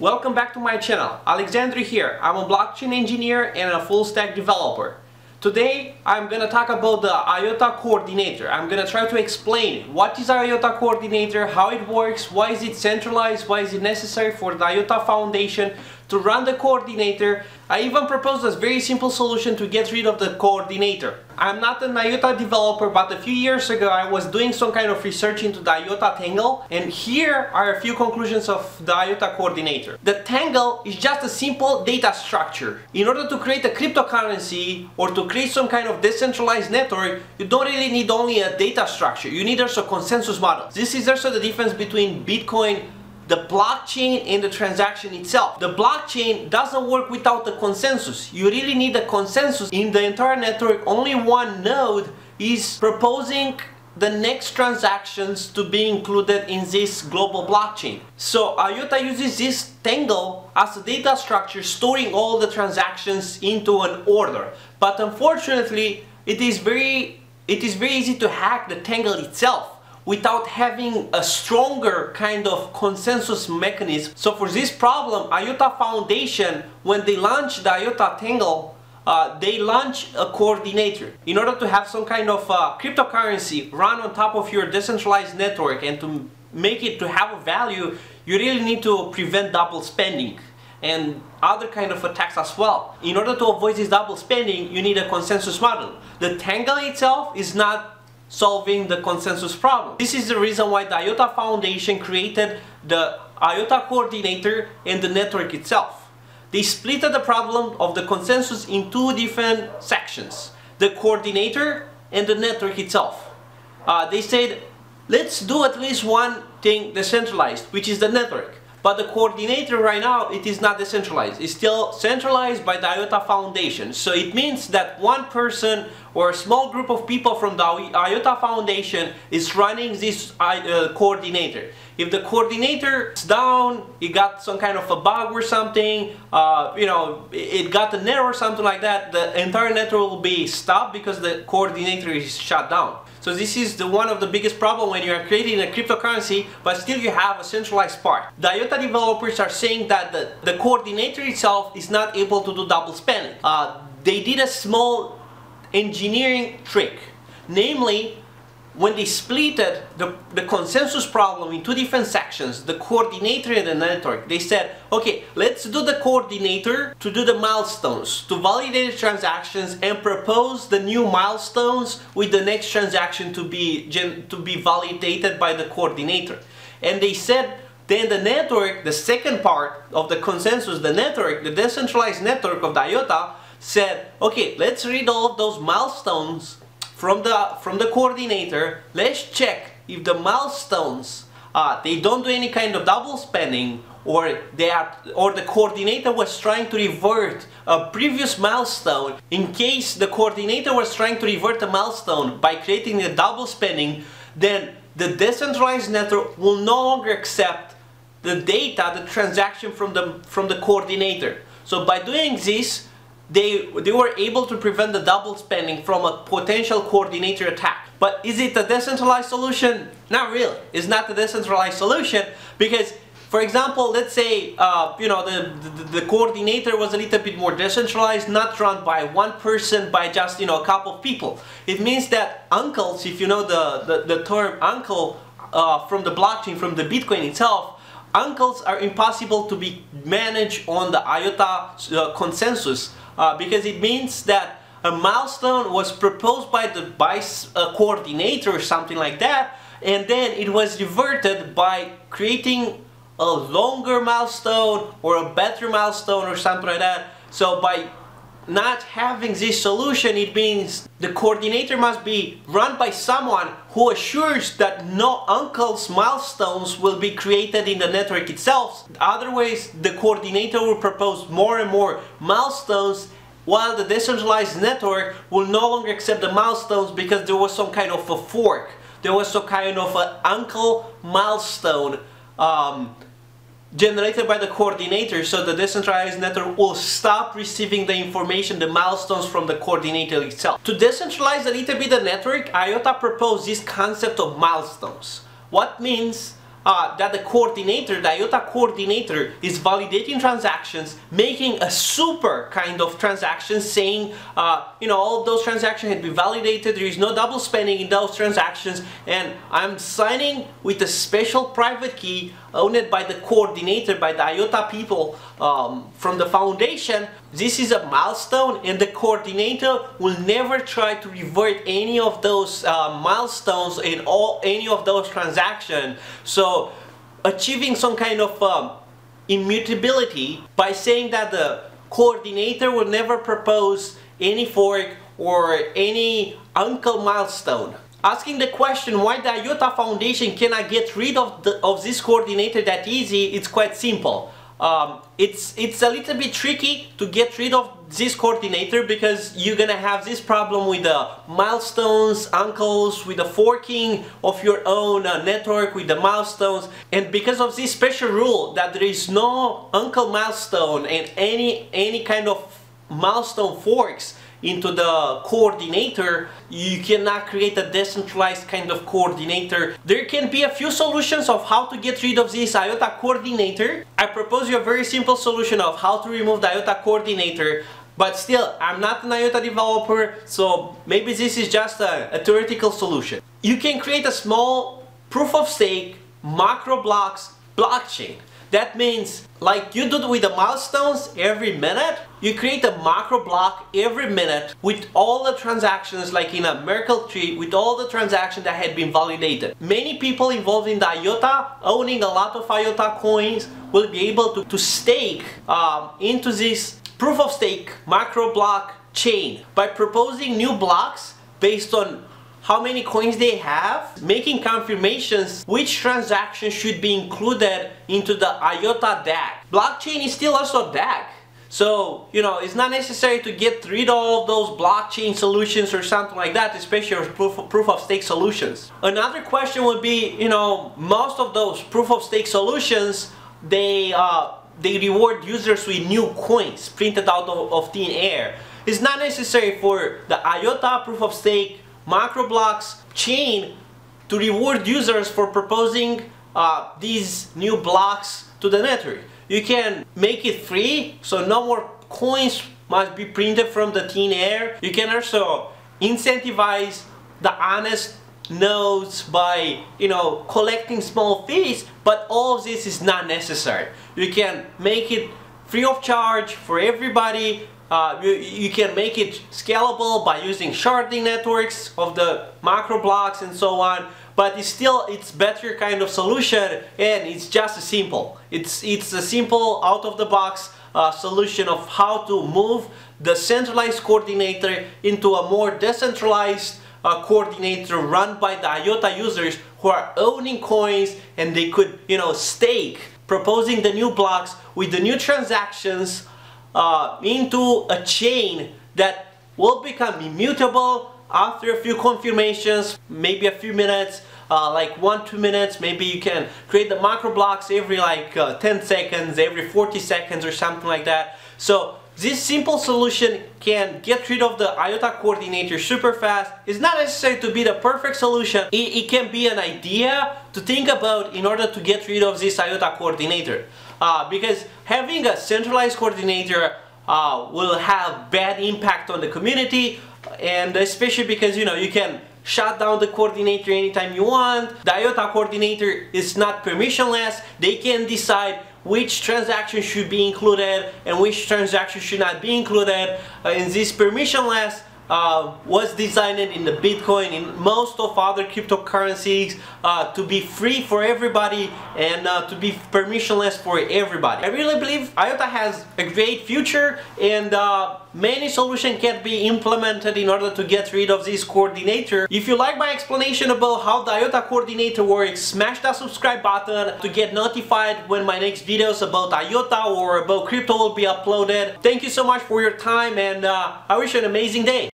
Welcome back to my channel. Alexandru here. I'm a blockchain engineer and a full stack developer. Today I'm gonna talk about the IOTA coordinator. I'm gonna try to explain what is IOTA coordinator, how it works, why is it centralized, why is it necessary for the IOTA Foundation to run the coordinator. I even proposed a very simple solution to get rid of the coordinator. I'm not an IOTA developer, but a few years ago I was doing some kind of research into the IOTA Tangle, and here are a few conclusions of the IOTA coordinator. The Tangle is just a simple data structure. In order to create a cryptocurrency or to create some kind of decentralized network, you don't really need only a data structure, you need also a consensus model. This is also the difference between Bitcoin the blockchain and the transaction itself. The blockchain doesn't work without the consensus. You really need a consensus. In the entire network, only one node is proposing the next transactions to be included in this global blockchain. So IOTA uses this tangle as a data structure storing all the transactions into an order. But unfortunately, it is very it is very easy to hack the tangle itself without having a stronger kind of consensus mechanism. So for this problem, IOTA Foundation, when they launched the IOTA Tangle, uh, they launch a coordinator. In order to have some kind of uh, cryptocurrency run on top of your decentralized network and to make it to have a value, you really need to prevent double spending and other kind of attacks as well. In order to avoid this double spending, you need a consensus model. The Tangle itself is not solving the consensus problem. This is the reason why the IOTA Foundation created the IOTA coordinator and the network itself. They split the problem of the consensus in two different sections. The coordinator and the network itself. Uh, they said, let's do at least one thing decentralized, which is the network. But the coordinator right now, it is not decentralized. It's still centralized by the IOTA Foundation. So it means that one person or a small group of people from the IOTA Foundation is running this uh, coordinator. If the coordinator is down, it got some kind of a bug or something, uh, you know, it got an error or something like that, the entire network will be stopped because the coordinator is shut down. So this is the one of the biggest problem when you are creating a cryptocurrency, but still you have a centralized part. The IOTA developers are saying that the, the coordinator itself is not able to do double spending. Uh, they did a small engineering trick, namely when they splitted the, the consensus problem in two different sections, the coordinator and the network, they said, okay, let's do the coordinator to do the milestones, to validate the transactions and propose the new milestones with the next transaction to be, to be validated by the coordinator. And they said, then the network, the second part of the consensus, the network, the decentralized network of the IOTA, said, okay, let's read all those milestones from the from the coordinator let's check if the milestones uh, they don't do any kind of double spending or they are or the coordinator was trying to revert a previous milestone in case the coordinator was trying to revert a milestone by creating a double spending then the decentralized network will no longer accept the data the transaction from the from the coordinator. So by doing this they, they were able to prevent the double spending from a potential coordinator attack. But is it a decentralized solution? Not really. It's not a decentralized solution because for example, let's say uh, you know the, the, the coordinator was a little bit more decentralized, not run by one person, by just you know a couple of people. It means that uncles, if you know the the, the term uncle uh, from the blockchain, from the Bitcoin itself, uncles are impossible to be managed on the IOTA uh, consensus uh, because it means that a milestone was proposed by the vice a coordinator or something like that and then it was reverted by creating a longer milestone or a better milestone or something like that. So by not having this solution it means the coordinator must be run by someone who assures that no uncle's milestones will be created in the network itself. Otherwise the coordinator will propose more and more milestones while the decentralized network will no longer accept the milestones because there was some kind of a fork. There was some kind of an uncle milestone um, generated by the coordinator so the decentralized network will stop receiving the information, the milestones from the coordinator itself. To decentralize a little bit the network, IOTA proposed this concept of milestones. What means uh, that the coordinator, the IOTA coordinator is validating transactions, making a super kind of transaction saying, uh, you know, all those transactions have been validated, there is no double spending in those transactions, and I'm signing with a special private key owned by the coordinator, by the IOTA people um, from the foundation. This is a milestone and the coordinator will never try to revert any of those uh, milestones in all any of those transactions. So achieving some kind of um, immutability by saying that the coordinator will never propose any fork or any uncle milestone. Asking the question why the IOTA Foundation cannot get rid of, the, of this coordinator that easy, it's quite simple. Um, it's, it's a little bit tricky to get rid of this coordinator because you're gonna have this problem with the milestones, uncles, with the forking of your own uh, network with the milestones and because of this special rule that there is no uncle milestone and any any kind of milestone forks into the coordinator, you cannot create a decentralized kind of coordinator. There can be a few solutions of how to get rid of this IOTA coordinator. I propose you a very simple solution of how to remove the IOTA coordinator but still, I'm not an IOTA developer, so maybe this is just a, a theoretical solution. You can create a small proof of stake macro blocks blockchain. That means, like you do with the milestones every minute, you create a macro block every minute with all the transactions like in a Merkle tree with all the transactions that had been validated. Many people involved in the IOTA, owning a lot of IOTA coins, will be able to, to stake um, into this proof of stake macro block chain by proposing new blocks based on how many coins they have, making confirmations which transactions should be included into the IOTA DAG. Blockchain is still also DAG. So, you know, it's not necessary to get rid of all those blockchain solutions or something like that, especially proof of, proof of stake solutions. Another question would be, you know, most of those proof of stake solutions, they, uh, they reward users with new coins printed out of, of thin air. It's not necessary for the IOTA proof of stake macro blocks chain to reward users for proposing uh, these new blocks to the network. You can make it free, so no more coins must be printed from the thin air. You can also incentivize the honest nodes by, you know, collecting small fees, but all this is not necessary. You can make it free of charge for everybody. Uh, you, you, can make it scalable by using sharding networks of the macro blocks and so on but it's still it's better kind of solution and it's just simple. It's it's a simple out of the box uh, solution of how to move the centralized coordinator into a more decentralized uh, coordinator run by the IOTA users who are owning coins and they could you know stake proposing the new blocks with the new transactions uh, into a chain that will become immutable after a few confirmations, maybe a few minutes, uh, like one, two minutes, maybe you can create the macro blocks every like uh, 10 seconds, every 40 seconds or something like that. So this simple solution can get rid of the IOTA coordinator super fast. It's not necessary to be the perfect solution. It, it can be an idea to think about in order to get rid of this IOTA coordinator. Uh, because having a centralized coordinator uh, will have bad impact on the community and especially because you know you can shut down the coordinator anytime you want. The IOTA coordinator is not permissionless. They can decide which transaction should be included and which transaction should not be included. Uh, in this permissionless uh, was designed in the Bitcoin, in most of other cryptocurrencies, uh, to be free for everybody and uh, to be permissionless for everybody. I really believe IOTA has a great future and uh, many solutions can be implemented in order to get rid of this coordinator. If you like my explanation about how the IOTA coordinator works, smash that subscribe button to get notified when my next videos about IOTA or about crypto will be uploaded. Thank you so much for your time and uh, I wish you an amazing day.